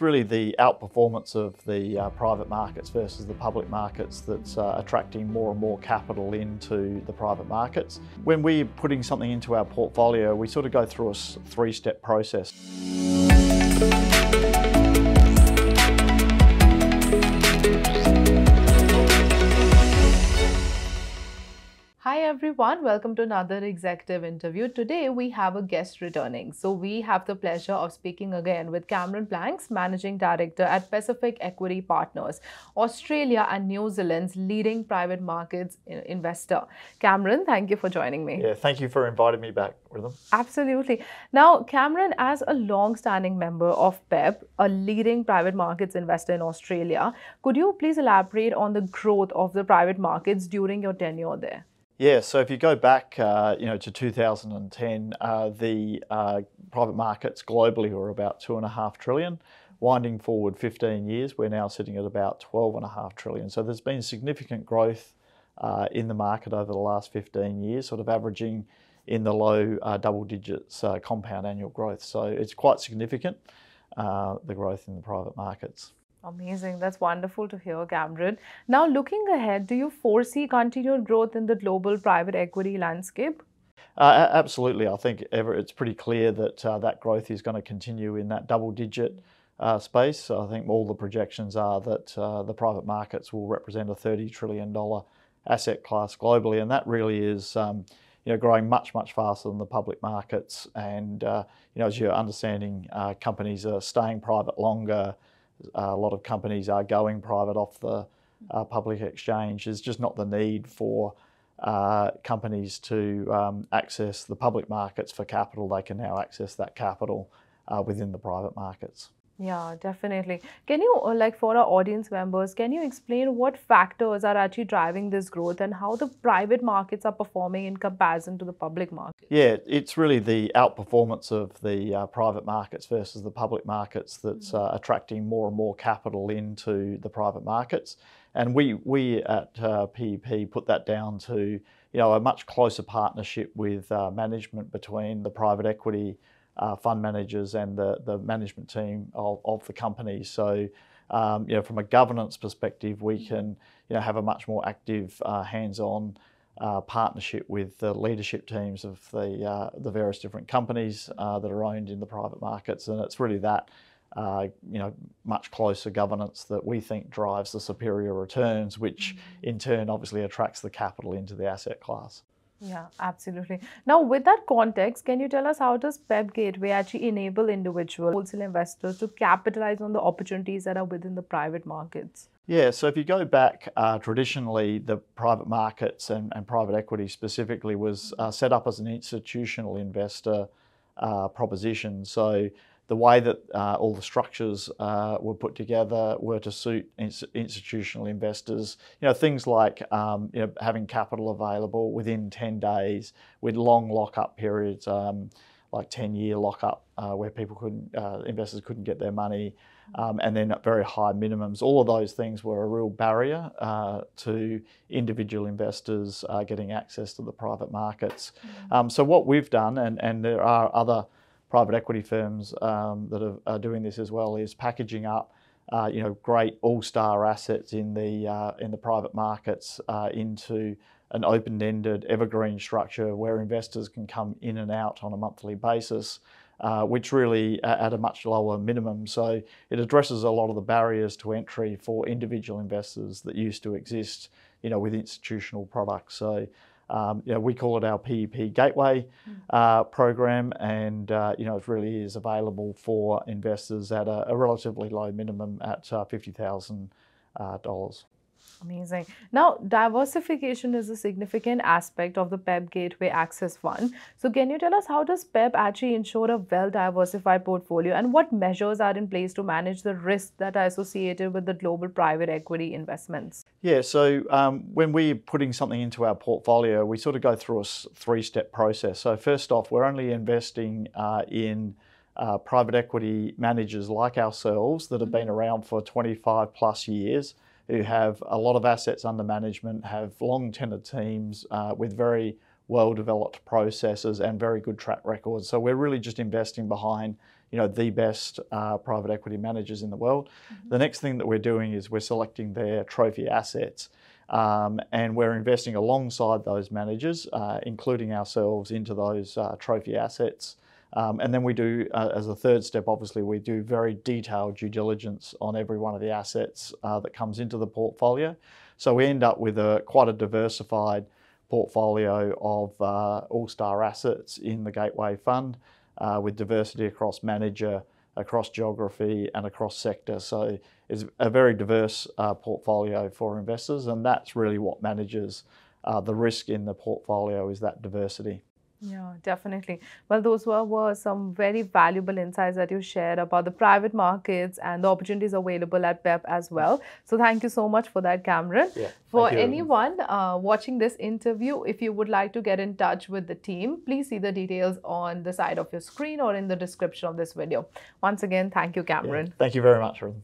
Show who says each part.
Speaker 1: really the outperformance of the uh, private markets versus the public markets that's uh, attracting more and more capital into the private markets. When we're putting something into our portfolio, we sort of go through a three step process.
Speaker 2: Everyone, welcome to another executive interview. Today we have a guest returning. So we have the pleasure of speaking again with Cameron Blanks, Managing Director at Pacific Equity Partners, Australia and New Zealand's leading private markets uh, investor. Cameron, thank you for joining me.
Speaker 1: Yeah, thank you for inviting me back, Rhythm.
Speaker 2: Absolutely. Now, Cameron, as a long-standing member of PEP, a leading private markets investor in Australia, could you please elaborate on the growth of the private markets during your tenure there?
Speaker 1: Yeah, so if you go back, uh, you know, to 2010, uh, the uh, private markets globally were about two and a half trillion. Winding forward 15 years, we're now sitting at about 12 and a half trillion. So there's been significant growth uh, in the market over the last 15 years, sort of averaging in the low uh, double digits uh, compound annual growth. So it's quite significant, the growth in the private markets.
Speaker 2: Amazing. That's wonderful to hear, Cameron. Now, looking ahead, do you foresee continued growth in the global private equity landscape?
Speaker 1: Uh, absolutely. I think ever, it's pretty clear that uh, that growth is going to continue in that double digit uh, space. So I think all the projections are that uh, the private markets will represent a $30 trillion asset class globally. And that really is. Um, you know, growing much, much faster than the public markets. And, uh, you know, as you're understanding, uh, companies are staying private longer, a lot of companies are going private off the uh, public exchange. There's just not the need for uh, companies to um, access the public markets for capital. They can now access that capital uh, within the private markets.
Speaker 2: Yeah, definitely. Can you, uh, like for our audience members, can you explain what factors are actually driving this growth and how the private markets are performing in comparison to the public market?
Speaker 1: Yeah, it's really the outperformance of the uh, private markets versus the public markets that's mm-hmm. uh, attracting more and more capital into the private markets. And we, we at uh, PEP put that down to you know, a much closer partnership with uh, management between the private equity uh, fund managers and the, the management team of, of the company. So, um, you know, from a governance perspective, we can, you know, have a much more active, uh, hands-on uh, partnership with the leadership teams of the uh, the various different companies uh, that are owned in the private markets, and it's really that. Uh, you know, much closer governance that we think drives the superior returns, which mm-hmm. in turn obviously attracts the capital into the asset class.
Speaker 2: Yeah, absolutely. Now, with that context, can you tell us how does PEP Gateway actually enable individual wholesale investors to capitalize on the opportunities that are within the private markets?
Speaker 1: Yeah, so if you go back, uh, traditionally the private markets and, and, private equity specifically was uh, set up as an institutional investor uh, proposition. So the way that uh, all the structures uh, were put together were to suit ins- institutional investors. You know, things like um, you know, having capital available within 10 days with long lock-up periods, um, like 10-year lock-up uh, where people couldn't, uh, investors couldn't get their money, um, and then very high minimums. All of those things were a real barrier uh, to individual investors uh, getting access to the private markets. Mm-hmm. Um, so what we've done, and, and there are other private equity firms um, that are, are, doing this as well is packaging up, uh, you know, great all-star assets in the uh, in the private markets uh, into an open-ended evergreen structure where investors can come in and out on a monthly basis. Uh, which really at a much lower minimum. So it addresses a lot of the barriers to entry for individual investors that used to exist, you know, with institutional products. So um, you know, we call it our PEP Gateway hmm. uh, program, and uh, you know, it really is available for investors at a, a relatively low minimum at uh, fifty thousand uh, dollars.
Speaker 2: Amazing. Now, diversification is a significant aspect of the PEP Gateway Access Fund. So, can you tell us how does PEP actually ensure a well-diversified portfolio and what measures are in place to manage the risks that are associated with the global private equity investments?
Speaker 1: Yeah, so um, when we're putting something into our portfolio, we sort of go through a three-step process. So, first off, we're only investing uh, in uh, private equity managers like ourselves that have been mm-hmm. around for 25 plus years who have a lot of assets under management, have long tenured teams uh, with very well developed processes and very good track records. So we're really just investing behind you know the best uh, private equity managers in the world. Mm-hmm. The next thing that we're doing is we're selecting their trophy assets. Um, and we're investing alongside those managers, uh, including ourselves, into those uh, trophy assets. Um, and then we do, uh, as a third step, obviously, we do very detailed due diligence on every one of the assets uh, that comes into the portfolio. So we end up with a quite a diversified portfolio of uh, all-star assets in the Gateway Fund uh, with diversity across manager, across geography and across sector. So it's a very diverse uh, portfolio for investors and that's really what manages uh, the risk in the portfolio is that diversity.
Speaker 2: Yeah, definitely. Well, those were, were some very valuable insights that you shared about the private markets and the opportunities available at PEP as well. So, thank you so much for that, Cameron.
Speaker 1: Yeah,
Speaker 2: for anyone uh, watching this interview, if you would like to get in touch with the team, please see the details on the side of your screen or in the description of this video. Once again, thank you, Cameron.
Speaker 1: Yeah, thank you very much, Ruth.